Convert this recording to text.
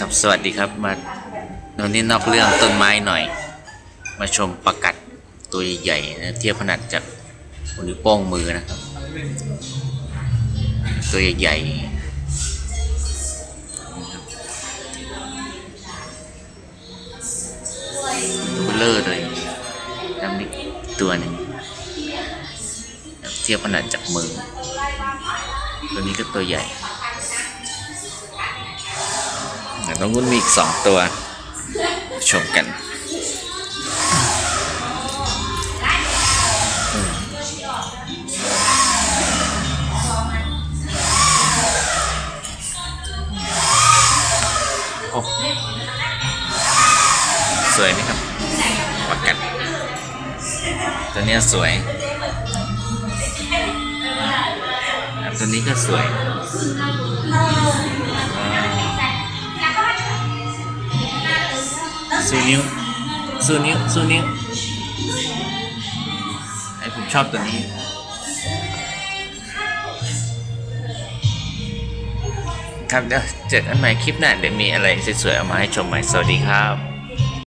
ครับสวัสดีครับมาตอนนี้นอกเรื่องต้นไม้หน่อย มาชมปลากัดตัวใหญ่ๆนะเทียบขนาดจากนิ้วโป้งมือนะครับ ตัวใหญ่ๆตัวเลอเลยแล้วมีตัวหนึ่งเทียบขนาดจากมือ ตัวนี้ก็ตัวใหญ่ ตรงนู้นมีอีกสองตัว ชมกันโอ้สวยไหมครับประกันตัวนี้สวย ตัวนี้ก็สวย สู้นิ้วสู้นิ้วสู้นิ้วไอผมชอบตัวนี้ครับเดี๋ยวเจอกันใหม่คลิปหน้าเดี๋ยวมีอะไรสวยๆเอามาให้ชมใหม่สวัสดีครับ